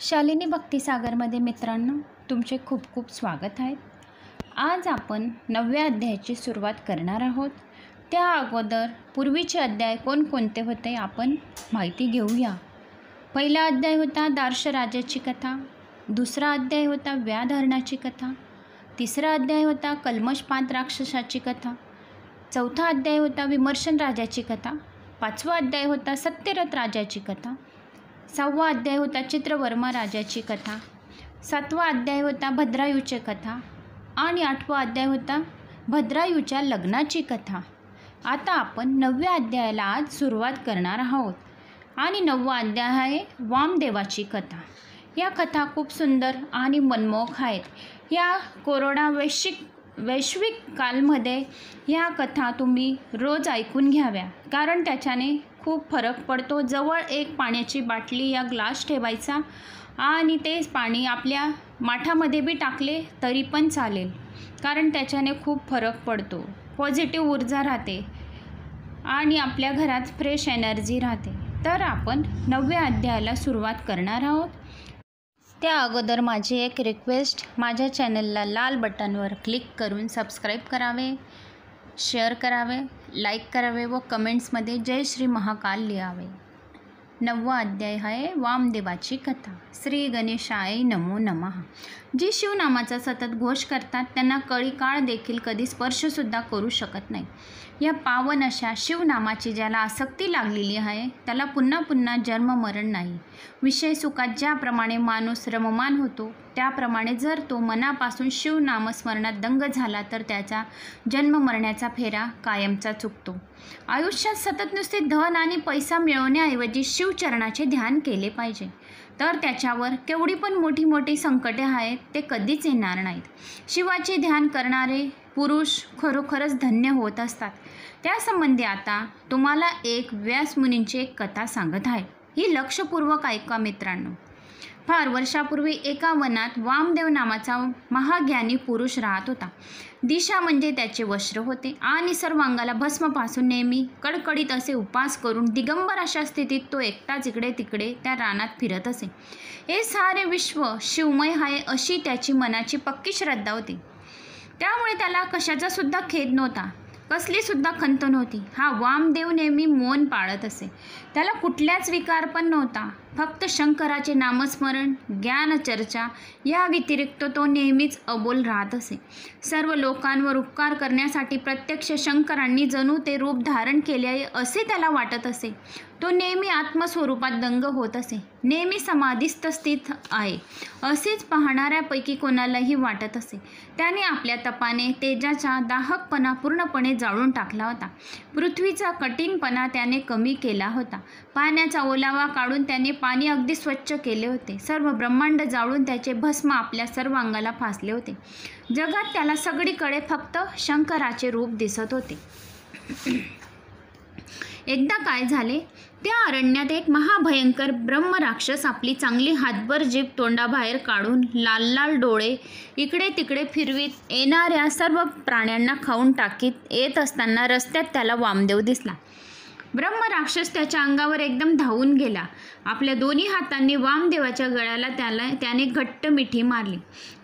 शालिनी भक्तिसागरमध्ये मित्रांनो तुमचे खूप खूप स्वागत आहे. आज आपण नवव्या अध्यायाची सुरुवात करणार आहोत. त्या अगोदर पूर्वीचे अध्याय कोणकोणते होते आपण माहिती घेऊया. पहिला अध्याय होता दार्श राजाची कथा दुसरा अध्याय होता व्याधरणाची कथा तिसरा अध्याय होता कल्मशपात राक्षसाची कथा चौथा अध्याय होता विमर्शन राजाची कथा पाचवा अध्याय होता सत्यरथ राजाची कथा सहावा अध्याय होता चित्रवर्मा राजाची कथा. सातवा अध्याय होता भद्रायूची कथा. आणि आठवा अध्याय होता भद्रायूच्या लग्नाची कथा. आता आपण नवव्या अध्यायाला आज सुरुवात करणार आहोत. आणि नववा अध्याय आहे वामदेवाची कथा. या कथा खूप सुंदर आणि मनमोहक आहेत. या कोरोना वैश्विक वैश्विक कालमध्ये ह्या कथा तुम्ही रोज ऐकून घ्याव्या. कारण त्याच्याने खूप फरक पडतो. जवळ एक पाण्याची बाटली या ग्लास ठेवायचा आणि तेच पाणी आपल्या माठामध्ये बी टाकले तरी पण चालेल. कारण त्याच्याने खूप फरक पडतो. पॉझिटिव्ह ऊर्जा राहते आणि आपल्या घरात फ्रेश एनर्जी राहते. तर आपण नवव्या अध्यायाला सुरुवात करणार आहोत. त्या अगोदर माझी एक रिक्वेस्ट माझ्या चॅनलला लाल बटनवर क्लिक करून सबस्क्राईब करावे. शेअर करावे लाईक करावे व कमेंट्समध्ये जय श्री महाकाल लिहावे. नववा अध्याय आहे वामदेवाची कथा. श्री गणेशाय नमो नमः. जी शिवनामाचा सतत घोष करतात त्यांना कळी काळ देखील कधी स्पर्शसुद्धा करू शकत नाही. या पावन अशा शिवनामाची ज्याला आसक्ती लागलेली आहे त्याला पुन्हा पुन्हा जन्म मरण नाही. विषय सुखात ज्याप्रमाणे माणूस रममान होतो त्याप्रमाणे जर तो मनापासून शिवनामस्मरणात दंग झाला तर त्याचा जन्म मरण्याचा फेरा कायमचा चुकतो. आयुष्यात सतत नुसते धन आणि पैसा मिळवण्याऐवजी शिवचरणाचे ध्यान केले पाहिजे. तर त्याच्यावर केवढी पण मोठी मोठी संकटे आहेत ते कधीच येणार नाहीत. शिवाचे ध्यान करणारे पुरुष खरोखरच धन्य होत असतात. त्यासंबंधी आता तुम्हाला एक व्यासमुनींची एक कथा सांगत आहे. ही लक्षपूर्वक ऐका मित्रांनो. फार वर्षापूर्वी एका वनात वामदेव नावाचा महाज्ञानी पुरुष राहत होता. दिशा म्हणजे त्याचे वस्त्र होते आणि सर्वांगाला भस्मपासून नेहमी कडकडीत असे उपास करून दिगंबर अशा स्थितीत तो एकटाच इकडे तिकडे त्या रानात फिरत असे. हे सारे विश्व शिवमय आहे अशी त्याची मनाची पक्की श्रद्धा होती. त्यामुळे त्याला कशाचा सुद्धा खेद नव्हता. कसलीसुद्धा खंत नव्हती. हा वामदेव नेहमी मौन पाळत असे. त्याला कुठल्याच विकार पण नव्हता. फक्त शंकराचे नामस्मरण ज्ञान चर्चा या व्यतिरिक्त तो नेहमीच अबोल राहत असे. सर्व लोकांवर उपकार करण्यासाठी प्रत्यक्ष शंकरांनी जणू ते रूप धारण केले आहे असे त्याला वाटत असे. तो नेहमी आत्मस्वरूपात दंग होत असे. नेहमी समाधीस्थ स्थित आहे. असेच पाहणाऱ्यापैकी कोणालाही वाटत असे. त्याने आपल्या तपाने तेजाचा दाहकपणा पूर्णपणे जाळून टाकला होता. पृथ्वीचा कठीणपणा त्याने कमी केला होता. पाण्याचा ओलावा काढून त्याने पाणी अगदी स्वच्छ केले होते. सर्व ब्रह्मांड जाळून त्याचे भस्म आपल्या सर्व अंगाला फासले होते. जगात त्याला सगळीकडे फक्त शंकराचे रूप दिसत होते. एकदा काय झाले? त्या अरण्यात एक महाभयंकर ब्रह्मराक्षस आपली चांगली हातभर जीभ तोंडाबाहेर काढून लाल लाल डोळे इकडे तिकडे फिरवीत येणाऱ्या सर्व प्राण्यांना खाऊन टाकीत येत असताना रस्त्यात त्याला वामदेव दिसला. ब्रह्मराक्षस त्याच्या अंगावर एकदम धावून गेला. आपल्या दोन्ही हातांनी वामदेवाच्या गळ्याला त्याला त्याने घट्ट मिठी मारली.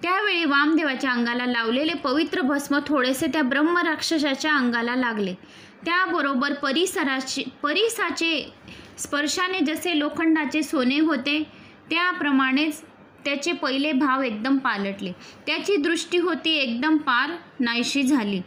त्यावेळी वामदेवाच्या अंगाला लावलेले पवित्र भस्म थोडेसे त्या ब्रह्मराक्षसाच्या अंगाला लागले. त्याबरोबर परिसराचे परिसाचे स्पर्शाने जसे लोखंडाचे सोने होते त्याप्रमाणेच त्याचे पहिले भाव एकदम पालटले. त्याची दृष्टी होती एकदम पार नाहीशी झाली.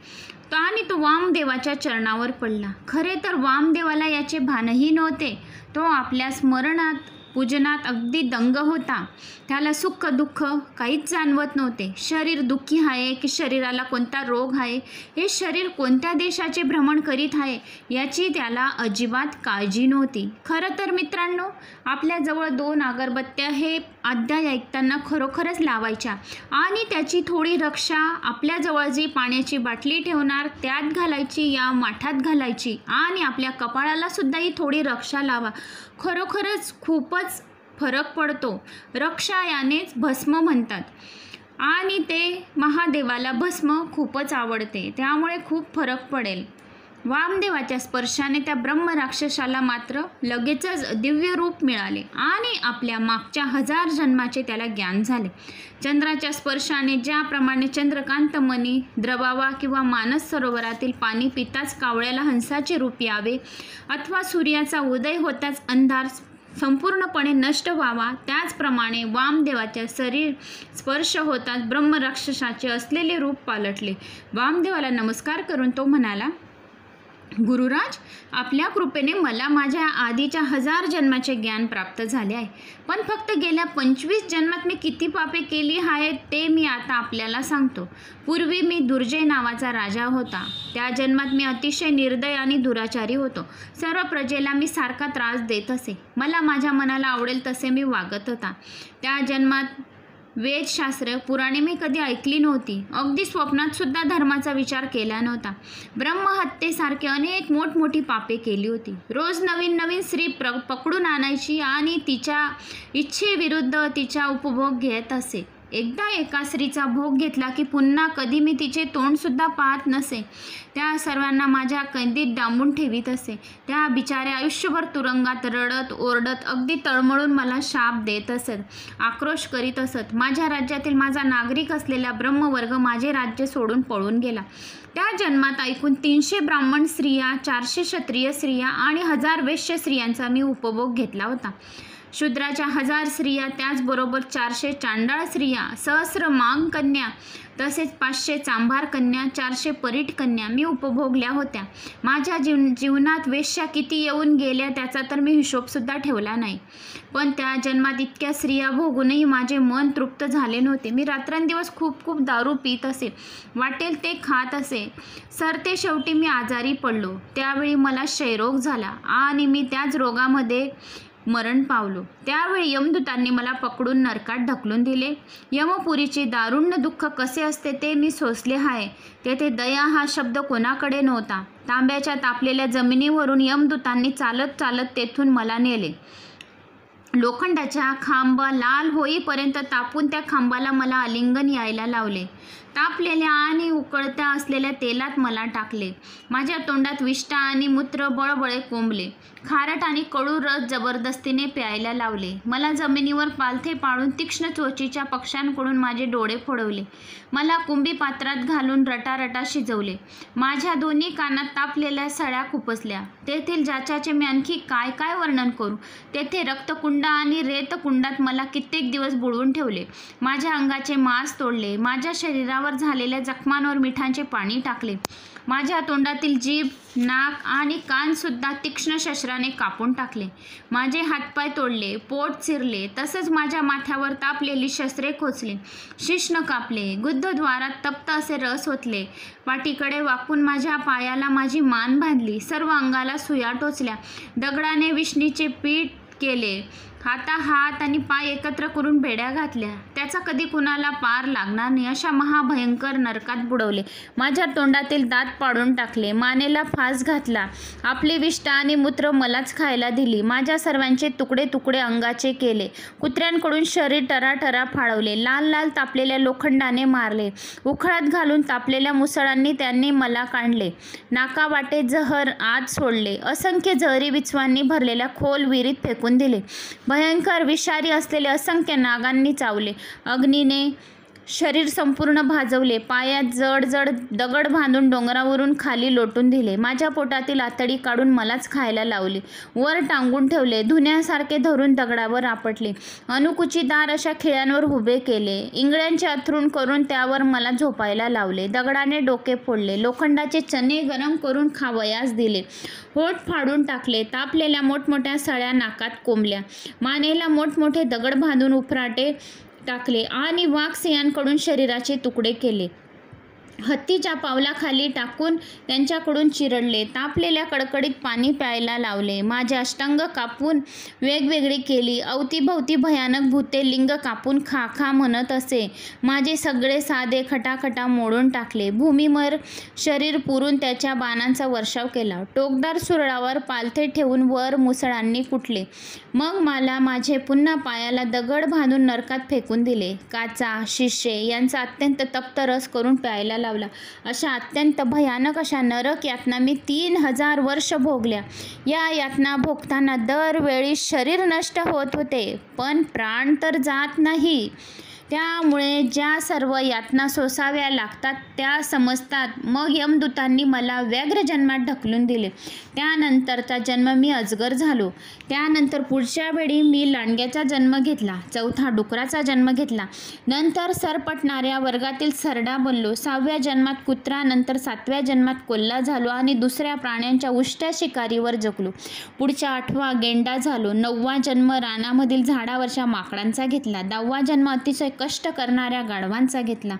आणि तो वामदेवाच्या चरणावर पडला. खरे तर वामदेवाला याचे भानही नव्हते. तो आपल्या स्मरणात पूजनात अगदी दंग होता. त्याला सुख दुःख काहीच जाणवत नव्हते. शरीर दुःखी आहे की शरीराला कोणता रोग आहे? हे शरीर कोणत्या देशाचे भ्रमण करीत आहे? याची त्याला अजिबात काळजी नव्हती. खरं तर मित्रांनो आपल्याजवळ दोन अगरबत्त्या हे अध्याय ऐकताना खरोखरच लावायच्या आणि त्याची थोडी रक्षा आपल्याजवळ जी पाण्याची बाटली ठेवणार त्यात घालायची या माठात घालायची आणि आपल्या कपाळाला सुद्धा ही थोडी रक्षा लावा. खरोखरच खूपच फरक पडतो. रक्षा यानेच भस्म म्हणतात. आणि ते महादेवाला भस्म खूपच आवडते. त्यामुळे खूप फरक पडेल. वामदेवाच्या स्पर्शाने त्या ब्रह्मराक्षसाला मात्र लगेचच दिव्य रूप मिळाले आणि आपल्या मागच्या हजार जन्माचे त्याला ज्ञान झाले. चंद्राच्या स्पर्शाने ज्याप्रमाणे चंद्रकांतमणी द्रवावा किंवा मानस सरोवरातील पाणी पिताच कावळ्याला हंसाचे रूप यावे अथवा सूर्याचा उदय होताच अंधार संपूर्णपणे नष्ट व्हावा त्याचप्रमाणे वामदेवाच्या शरीर स्पर्श होताच ब्रह्मराक्षसाचे असलेले रूप पालटले. वामदेवाला नमस्कार करून तो म्हणाला गुरुराज आपल्या कृपेने मला माझ्या आधीच्या हजार जन्माचे ज्ञान प्राप्त झाले आहे. पण फक्त गेल्या पंचवीस जन्मात मी किती पापे केली आहेत ते मी आता आपल्याला सांगतो. पूर्वी मी दुर्जय नावाचा राजा होता. त्या जन्मात मी अतिशय निर्दय आणि दुराचारी होतो. सर्व प्रजेला मी सारखा त्रास देत असे. मला माझ्या मनाला आवडेल तसे मी वागत होता. त्या जन्मात वेदशास्त्र पुराणे मी कधी ऐकली नव्हती. अगदी स्वप्नात सुद्धा धर्माचा विचार केला नव्हता. ब्रह्महत्येसारखे अनेक मोठमोठी पापे केली होती. रोज नवीन नवीन स्त्री प्र पकडून आणायची आणि तिच्या इच्छेविरुद्ध तिचा उपभोग घेत असे. एकदा एका स्त्रीचा भोग घेतला की पुन्हा कधी मी तिचे तोंडसुद्धा पाहत नसे. त्या सर्वांना माझ्या कैदीत डांबून ठेवीत असे. त्या बिचारे आयुष्यभर तुरुंगात रडत ओरडत अगदी तळमळून मला शाप देत असत आक्रोश करीत असत. माझ्या राज्यातील माझा नागरिक असलेला ब्रह्मवर्ग माझे राज्य सोडून पळून गेला. त्या जन्मात ऐकून तीनशे ब्राह्मण स्त्रिया चारशे क्षत्रिय स्त्रिया आणि हजार वैश्य स्त्रियांचा मी उपभोग घेतला होता. शूद्राच्या हजार स्त्रिया त्याचबरोबर चारशे चांडाळ स्त्रिया सहस्र मांग कन्या तसेच पाचशे चांभार कन्या चारशे परीट कन्या मी उपभोगल्या होत्या. माझ्या जीव जीवनात वेश्या किती येऊन गेल्या त्याचा तर मी हिशोबसुद्धा ठेवला नाही. पण त्या जन्मात इतक्या स्त्रिया भोगूनही माझे मन तृप्त झाले नव्हते. मी रात्रंदिवस खूप खूप दारू पित असे. वाटेल ते खात असे. सरते शेवटी मी आजारी पडलो. त्यावेळी मला क्षयरोग झाला आणि मी त्याच रोगामध्ये मरण पावलो. त्यावेळी यमदूतांनी मला पकडून नरकात ढकलून दिले. यमपुरीचे दारुण्य दुःख कसे असते ते मी सोसले आहे तेथे दया हा शब्द कोणाकडे नव्हता. तांब्याच्या तापलेल्या जमिनीवरून यमदूतांनी चालत चालत तेथून मला नेले. लोखंडाच्या खांब लाल होईपर्यंत तापून त्या खांबाला मला आलिंगन यायला लावले. तापलेल्या आणि उकळत्या असलेल्या तेलात मला टाकले. माझ्या तोंडात विष्ठा आणि मूत्र बळबळे कोंबले. खारट आणि कडू रस जबरदस्तीने प्यायला लावले. मला जमिनीवर पालथे पाळून तीक्ष्ण चोचीच्या पक्ष्यांकडून माझे डोळे फोडवले. मला कुंभी पात्रात घालून रटारटा शिजवले. माझ्या दोन्ही कानात तापलेल्या सळ्या खुपसल्या. तेथील जाचाचे मी आणखी काय काय वर्णन करू? तेथे रक्तकुंड आणि रेतकुंडात मला कित्येक दिवस बुडवून ठेवले. माझ्या अंगाचे मांस तोडले. माझ्या शरीरावर झालेल्या जखमांवर मिठांचे पाणी टाकले. माझ्या तोंडातील जीभ नाक आणि कानसुद्धा तीक्ष्ण शस्त्राने कापून टाकले. माझे हातपाय तोडले पोट चिरले तसंच माझ्या माथ्यावर तापलेली शस्त्रे खोचली. शिश्न कापले गुद्धद्वारात तप्त असे रस ओतले. पाठीकडे वाकून माझ्या पायाला माझी मान बांधली. सर्व अंगाला सुया टोचल्या. दगडाने विष्णीचे पीठ केले. हाता हात आणि पाय एकत्र करून बेड्या घातल्या. त्याचा कधी कुणाला पार लागणार नाही अशा महाभयंकर नरकात बुडवले. माझ्या तोंडातील दात पाडून टाकले. मानेला फास घातला. आपली विष्ठा आणि मूत्र मलाच खायला दिली. माझ्या सर्वांचे तुकडे तुकडे अंगाचे केले. कुत्र्यांकडून शरीर टराटरा फाळवले लाल लाल तापलेल्या लोखंडाने मारले. उखळात घालून तापलेल्या मुसळांनी त्यांनी मला काढले नाकावाटे जहर आत सोडले. असंख्य जहरी विचवांनी भरलेल्या खोल विहिरीत फेकून दिले. भयंकर विषारी असलेले असंख्य नागांनी चावले. अग्नीने शरीर संपूर्ण भाजवले. पायात जड जड दगड बांधून डोंगरावरून खाली लोटून दिले. माझ्या पोटातील आतडी काढून मलाच खायला लावली. वर टांगून ठेवले. धुण्यासारखे धरून दगडावर आपटले. अनुकुचीदार अशा खिळ्यांवर उभे केले. इंगळ्यांचे अथरून करून त्यावर मला झोपायला लावले. दगडाने डोके फोडले. लोखंडाचे चणे गरम करून खावयास दिले. होठ फाडून टाकले. तापलेल्या मोठमोठ्या सळ्या नाकात कोंबल्या. मानेला मोठमोठे दगड बांधून उफराटे टाकले आणि वाघ सिंहांकडून शरीराचे तुकडे केले. हत्तीच्या पावलाखाली टाकून त्यांच्याकडून चिरडले. तापलेल्या कडकडीत पाणी प्यायला लावले. माझे अष्टांग कापून वेगवेगळी केली. अवतीभवती भयानक भूते लिंग कापून खा खा म्हणत असे. माझे सगळे साधे खटाखटा मोडून टाकले. भूमीवर शरीर पुरून त्याच्या बाणांचा वर्षाव केला. टोकदार सुरळावर पालथे ठेवून वर मुसळांनी कुटले मग मला माझे पुन्हा पायाला दगड बांधून नरकात फेकून दिले. काचा शिशे यांचा अत्यंत तप्त रस करून प्यायला लावला. अशा अत्यंत भयानक अशा नरक यातना मी तीन हजार वर्ष भोगल्या. या यातना भोगताना दरवेळी शरीर नष्ट होत होते पण प्राण तर जात नाही. त्यामुळे ज्या सर्व यातना सोसाव्या लागतात त्या समजतात. मग यमदूतांनी मला व्याघ्र जन्मात ढकलून दिले. त्यानंतरचा जन्म मी अजगर झालो. त्यानंतर पुढच्या वेळी मी लांडग्याचा जन्म घेतला. चौथा डुकराचा जन्म घेतला. नंतर सरपटणाऱ्या वर्गातील सरडा बनलो. सहाव्या जन्मात कुत्रा नंतर सातव्या जन्मात कोल्हा झालो आणि दुसऱ्या प्राण्यांच्या उष्ट्या शिकारीवर जगलो. पुढच्या आठवा गेंडा झालो. नववा जन्म रानामधील झाडावरच्या माकडांचा घेतला. दहावा जन्म अतिशय कष्ट करणाऱ्या गाढवांचा घेतला.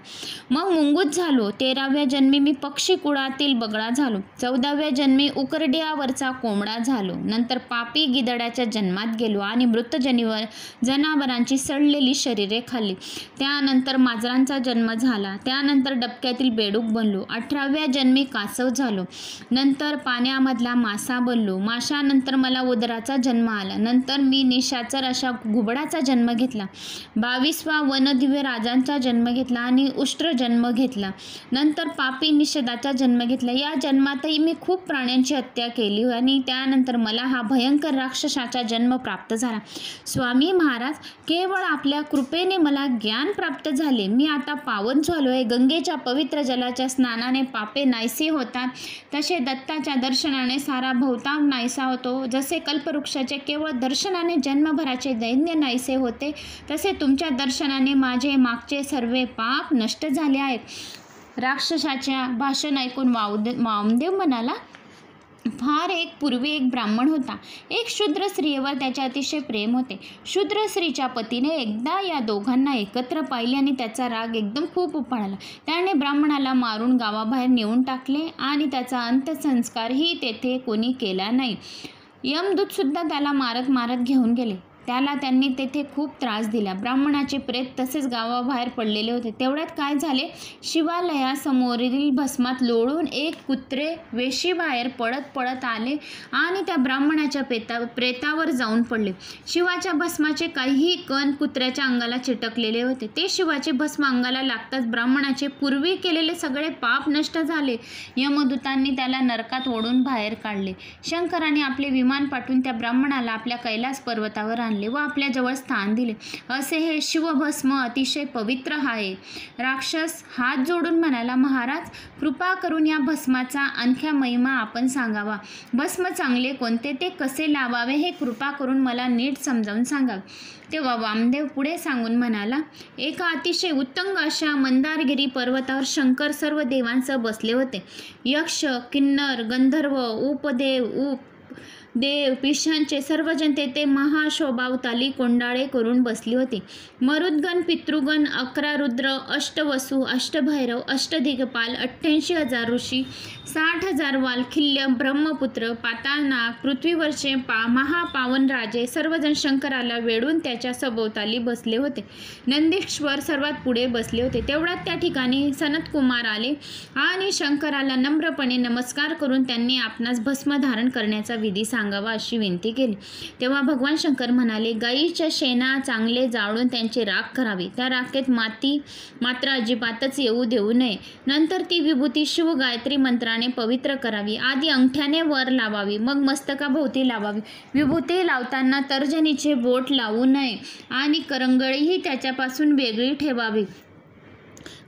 मग मुंगूत झालो. तेराव्या जन्मी मी पक्षी कुळातील बगळा झालो. चौदाव्या जन्मी उकरड्यावरचा कोंबडा झालो. नंतर पापी गिदड्याच्या जन्मात गेलो आणि मृतजनीवर जनावरांची सडलेली शरीरे खाल्ली. त्यानंतर माजरांचा जन्म झाला. त्यानंतर डबक्यातील बेडूक बनलो. अठराव्या जन्मी कासव झालो. नंतर पाण्यामधला मासा बनलो. माशानंतर मला उदराचा जन्म आला. नंतर मी निशाचर अशा घुबडाचा जन्म घेतला. बावीसवा वनदिव्य राजांचा जन्म घेतला आणि उष्ट्र जन्म घेतला. नंतर पापी निषेधाचा जन्म घेतला. या जन्मातही मी खूप प्राण्यांची हत्या केली आणि त्यानंतर मला हा भयंकर राक्षसाचा जन्म प्राप्त झाला. स्वामी महाराज केवळ आपल्या कृपेने मला ज्ञान प्राप्त झाले. मी आता पावन झालो आहे. गंगेच्या पवित्र जलाच्या स्नानाने पापे नाहीसे होतात. तसे दत्ताच्या दर्शनाने सारा भवताव नाहीसा होतो. जसे कल्पवृक्षाचे केवळ दर्शनाने जन्मभराचे दैन्य नाहीसे होते तसे तुमच्या दर्शनाने माझे मागचे सर्व पाप नष्ट झाले आहेत. राक्षसाच्या भाषण ऐकून वावदे वामदेव म्हणाला फार एक पूर्वी एक ब्राह्मण होता. एक शूद्र स्त्रियेवर त्याचे अतिशय प्रेम होते. शूद्र स्त्रीच्या पतीने एकदा या दोघांना एकत्र पाहिले आणि त्याचा राग एकदम खूप उपाळला त्याने ब्राह्मणाला मारून गावाबाहेर नेऊन टाकले आणि त्याचा अंत्यसंस्कारही तेथे कोणी केला नाही. यमदूतसुद्धा त्याला मारत मारत घेऊन गेले. त्याला त्यांनी तेथे खूप त्रास दिला. ब्राह्मणाचे प्रेत तसेच गावाबाहेर पडलेले होते. तेवढ्यात काय झाले? शिवालयासमोरील भस्मात लोळून एक कुत्रे वेशीबाहेर पडत पडत आले आणि त्या ब्राह्मणाच्या पेता प्रेतावर जाऊन पडले. शिवाच्या भस्माचे काहीही कण कुत्र्याच्या अंगाला चिटकलेले होते. ते शिवाचे भस्म अंगाला लागताच ब्राह्मणाचे पूर्वी केलेले सगळे पाप नष्ट झाले. यमदूतांनी त्याला नरकात ओढून बाहेर काढले. शंकराने आपले विमान पाठवून त्या ब्राह्मणाला आपल्या कैलास पर्वतावर आणले. आणले व आपल्याजवळ स्थान दिले. असे हे शिवभस्म अतिशय पवित्र आहे. राक्षस हात जोडून म्हणाला महाराज कृपा करून या भस्माचा आणख्या महिमा आपण सांगावा. भस्म चांगले कोणते? ते कसे लावावे? हे कृपा करून मला नीट समजावून सांगावे तेव्हा वामदेव पुढे सांगून म्हणाला एका अतिशय उत्तंग अशा मंदारगिरी पर्वतावर शंकर सर्व देवांसह बसले होते. यक्ष किन्नर गंधर्व उपदेव उप देव पिशांचे जनते ते महाशोभावताली कोंडाळे करून बसली होती. मरुद्गण पितृगण अकरा रुद्र अष्टवसू अष्टभैरव अष्टदिगपाल अठ्ठ्याऐंशी हजार ऋषी साठ हजार वालखिल्य ब्रह्मपुत्र पाताळनाग पृथ्वीवरचे पा महापावन राजे सर्वजण शंकराला वेढून त्याच्या सभोवताली बसले होते. नंदीश्वर सर्वात पुढे बसले होते. तेवढ्यात त्या ठिकाणी सनतकुमार आले आणि शंकराला नम्रपणे नमस्कार करून त्यांनी आपणास भस्म धारण करण्याचा विधी सांग सांगावा अशी विनंती केली. तेव्हा भगवान शंकर म्हणाले गाईच्या शेणा चांगले जाळून त्यांचे राख करावे. त्या राखेत माती मात्र अजिबातच येऊ देऊ नये. नंतर ती विभूती शिव गायत्री मंत्राने पवित्र करावी. आधी अंगठ्याने वर लावावी मग मस्तकाभोवती लावावी. विभूती लावताना तर्जनीचे बोट लावू नये आणि करंगळीही त्याच्यापासून वेगळी ठेवावी.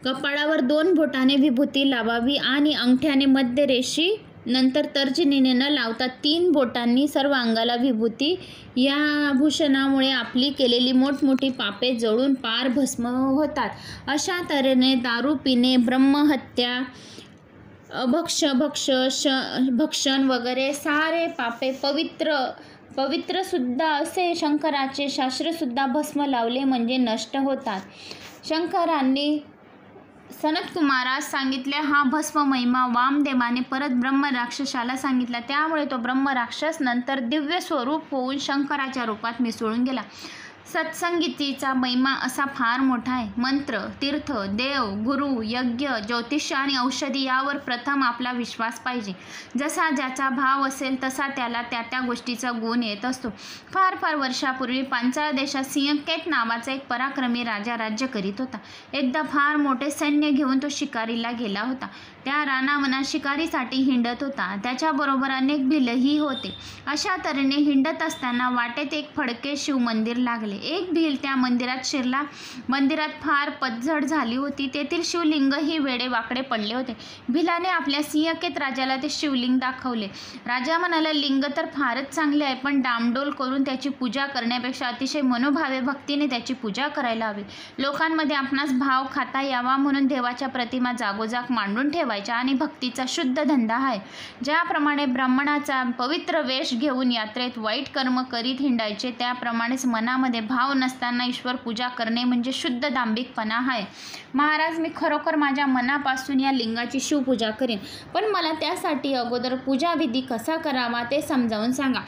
कपाळावर दोन बोटाने विभूती लावावी आणि अंगठ्याने मध्यरेषी नंतर तर्जनीने न लावता तीन बोटांनी सर्व अंगाला विभूती. या भूषणामुळे आपली केलेली मोठमोठी पापे जळून पार भस्म होतात. अशा तऱ्हेने दारू पिणे ब्रह्महत्या अभक्ष भक्ष श भक्षण वगैरे सारे पापे पवित्र पवित्रसुद्धा असे शंकराचे शास्त्रसुद्धा भस्म लावले म्हणजे नष्ट होतात. शंकरांनी सनतकुमारास सांगितले हा भस्म महिमा वामदेवाने परत ब्रह्म राक्षसाला सांगितला. त्यामुळे तो ब्रह्म राक्षस नंतर दिव्य स्वरूप होऊन शंकराच्या रूपात मिसळून गेला. सत्संगीतीचा महिमा असा फार मोठा आहे. मंत्र तीर्थ देव गुरु यज्ञ ज्योतिष आणि औषधी यावर प्रथम आपला विश्वास पाहिजे. जसा ज्याचा भाव असेल तसा त्याला त्या त्या गोष्टीचा गुण येत असतो. फार फार वर्षापूर्वी पांचाळ देशात सिंहकेत नावाचा एक पराक्रमी राजा राज्य करीत होता. एकदा फार मोठे सैन्य घेऊन तो शिकारीला गेला होता. त्या रानावना शिकारीसाठी हिंडत होता. त्याच्याबरोबर अनेक भिलही होते. अशा तऱ्हेने हिंडत असताना वाटेत एक फडके शिव मंदिर लागले. एक भिल त्या मंदिरात शिरला. मंदिरात फार पतझड झाली होती. तेथील शिवलिंगही वेडे वाकडे पडले होते. भिलाने आपल्या सिंहकेत राजाला ते शिवलिंग दाखवले. राजा म्हणाला लिंग तर फारच चांगले आहे पण डामडोल करून त्याची पूजा करण्यापेक्षा अतिशय मनोभावे भक्तीने त्याची पूजा करायला हवी. लोकांमध्ये आपणास भाव खाता यावा म्हणून देवाच्या प्रतिमा जागोजाग मांडून पाहिजे आणि भक्तीचा शुद्ध धंदा आहे. ज्याप्रमाणे ब्राह्मणाचा पवित्र वेश घेऊन यात्रेत वाईट कर्म करीत हिंडायचे त्याप्रमाणेच मनामध्ये भाव नसताना ईश्वर पूजा करणे म्हणजे शुद्ध दांभिकपणा आहे. महाराज मी खरोखर माझ्या मनापासून या लिंगाची शिवपूजा करेन. पण मला त्यासाठी अगोदर पूजाविधी कसा करावा ते समजावून सांगा.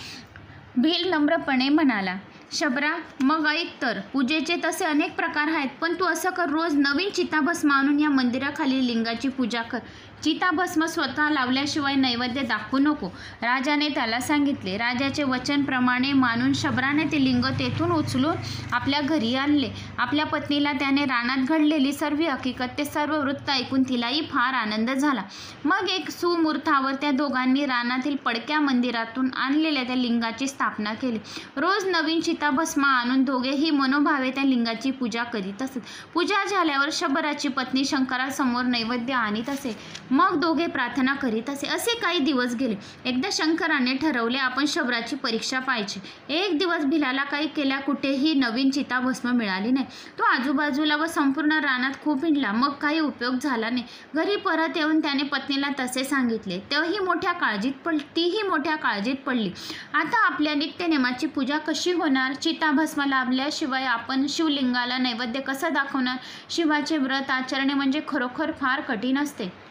भील नम्रपणे म्हणाला. शबरा मग ऐक तर. पूजेचे तसे अनेक प्रकार आहेत पण तू असं कर रोज नवीन चिताभस्म आणून या मंदिराखाली लिंगाची पूजा कर. चिताभस्म स्वतः लावल्याशिवाय नैवेद्य दाखवू नको. राजाने त्याला सांगितले. राजाचे वचनप्रमाणे मानून शबराने ते लिंग तेथून उचलून आपल्या घरी आणले. आपल्या पत्नीला त्याने रानात घडलेली सर्व हकीकत ते सर्व वृत्त ऐकून तिलाही फार आनंद झाला. मग एक सुमूर्थावर त्या दोघांनी रानातील पडक्या मंदिरातून आणलेल्या त्या लिंगाची स्थापना केली. रोज नवीन चिताभस्म आणून दोघेही मनोभावे त्या लिंगाची पूजा करीत असत. पूजा झाल्यावर शबराची पत्नी शंकरासमोर नैवेद्य आणीत असे. मग दोघे प्रार्थना करीत असे. असे काही दिवस गेले. एकदा शंकराने ठरवले आपण शबराची परीक्षा पाहिजे एक दिवस भिलाला काही केल्या कुठेही नवीन चिताभस्म मिळाली नाही. तो आजूबाजूला व संपूर्ण रानात खूप हिंडला. मग काही उपयोग झाला नाही. घरी परत येऊन त्याने पत्नीला तसे सांगितले. तेही मोठ्या काळजीत पड तीही मोठ्या काळजीत पडली. आता आपल्या नित्यनेमाची पूजा कशी होणार? चिताभस्म लाभल्याशिवाय आपण शिवलिंगाला नैवेद्य कसं दाखवणार? शिवाचे व्रत आचरणे म्हणजे खरोखर फार कठीण असते.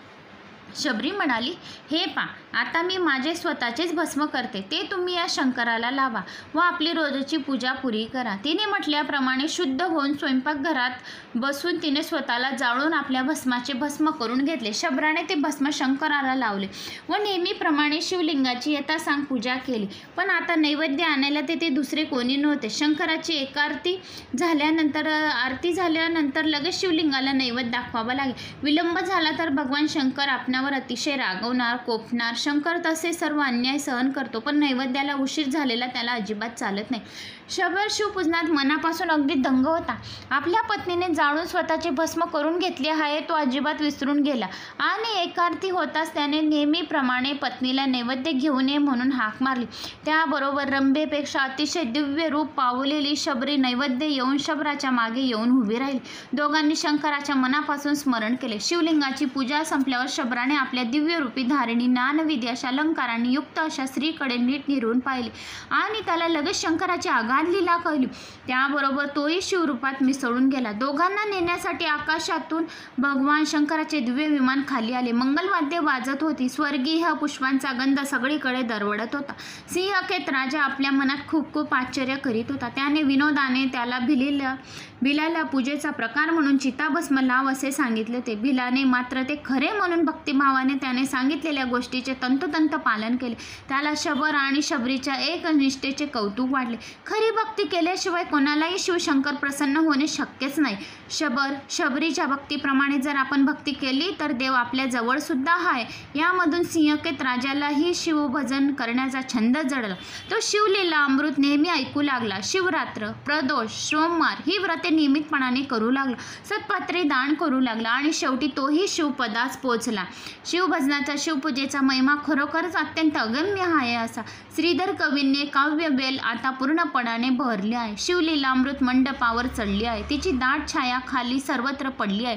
शबरी म्हणाली हे पा आता मी माझे स्वतःचेच भस्म करते. ते तुम्ही या शंकराला लावा व आपली रोजची पूजा पुरी करा. तिने म्हटल्याप्रमाणे शुद्ध होऊन स्वयंपाकघरात बसून तिने स्वतःला जाळून आपल्या भस्माचे भस्म करून घेतले. शबराने ते भस्म शंकराला लावले व नेहमीप्रमाणे शिवलिंगाची यथासांग पूजा केली. पण आता नैवेद्य आणायला तेथे दुसरे कोणी नव्हते. शंकराची एकारती झाल्यानंतर आरती झाल्यानंतर लगेच शिवलिंगाला नैवेद्य दाखवावा लागेल. विलंब झाला तर भगवान शंकर आपणावर अतिशय रागवणार कोपणार शंकर तसे सर्व अन्याय सहन करतो पण नैवेद्याला उशीर झालेला त्याला अजिबात चालत नाही. शबर शिवपूजनात मनापासून अगदी दंग होता. आपल्या पत्नीने जाणून स्वतःचे भस्म करून घेतले आहे तो अजिबात विसरून गेला. आणि एकार्थी होताच त्याने नेहमीप्रमाणे पत्नीला नैवेद्य घेऊ नये म्हणून हाक मारली. त्याबरोबर रंभेपेक्षा अतिशय दिव्य रूप पावलेली शबरी नैवेद्य येऊन शबराच्या मागे येऊन उभी राहिली. दोघांनी शंकराच्या मनापासून स्मरण केले. शिवलिंगाची पूजा संपल्यावर शबराने आपल्या दिव्यरूपी धारिणी नानविधी अशा अलंकारांनी युक्त अशा स्त्रीकडे नीट निरून पाहिले. आणि त्याला लगेच शंकराची आघात लहान लीला कळली त्याबरोबर तोही शिवरूपात मिसळून गेला. दोघांना नेण्यासाठी आकाशातून भगवान शंकराचे दिव्य विमान खाली आले. मंगलवाद्य वाजत होती. स्वर्गीय पुष्पांचा गंध सगळीकडे दरवडत होता. सिंहकेत राजा आपल्या मनात खूप खूप आश्चर्य करीत होता. त्याने विनोदाने त्याला भिलेला भिलाला पूजेचा प्रकार म्हणून चिताभस्म लाव असे सांगितले ते भिलाने मात्र ते खरे म्हणून भक्तिभावाने त्याने सांगितलेल्या गोष्टीचे तंतोतंत पालन केले. त्याला शबर आणि शबरीच्या एक निष्ठेचे कौतुक वाटले खरी भक्ती केल्याशिवाय कोणालाही शिवशंकर प्रसन्न होणे शक्यच नाही. शबर शबरीच्या भक्तीप्रमाणे जर आपण भक्ती केली तर देव आपल्या जवळसुद्धा आहे. यामधून सिंहकेत राजालाही शिवभजन करण्याचा छंद जडला. तो शिवलीला अमृत नेहमी ऐकू लागला. शिवरात्र प्रदोष सोमवार ही व्रते नियमितपणाने करू लागला. सत्पात्रे दान करू लागला आणि शेवटी तोही शिवपदास पोचला. शिवभजनाचा शिवपूजेचा महिमा खरोखरच अत्यंत अगम्य आहे असा. श्रीधर कवींनी काव्यवेल आता पूर्णपणाने बहरली आहे. शिवलीलामृत मंडपावर चढली आहे. तिची दाट छाया खाली सर्वत्र पडली आहे.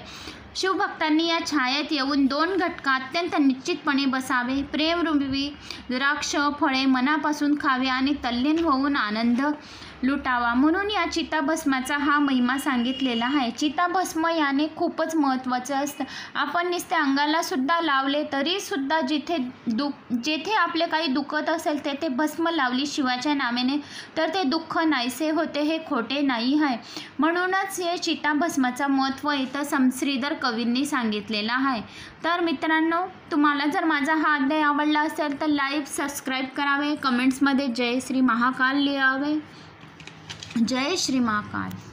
शिवभक्तांनी या छायेत येऊन दोन घटका अत्यंत निश्चितपणे बसावे. प्रेमरूपी द्राक्ष फळे मनापासून खावे आणि तल्लीन होऊन आनंद लुटावा. म्हणून या चिताभस्माचा हा महिमा सांगितलेला आहे. चिताभस्म याने खूपच महत्त्वाचं असतं. आपण नुसते अंगालासुद्धा लावले तरीसुद्धा जिथे दु जेथे आपले काही दुखत असेल तेथे भस्म लावली शिवाच्या नावेने तर ते दुःख नाहीसे होते हे खोटे नाही आहे. म्हणूनच हे चिताभस्माचं महत्त्व इथं सम श्रीधर कवींनी सांगितलेलं आहे. तर मित्रांनो तुम्हाला जर माझा हा अध्याय आवडला असेल तर लाईव्ह सबस्क्राईब करावे. कमेंट्समध्ये जय श्री महाकाल लिहावे. जय श्री महाकाल.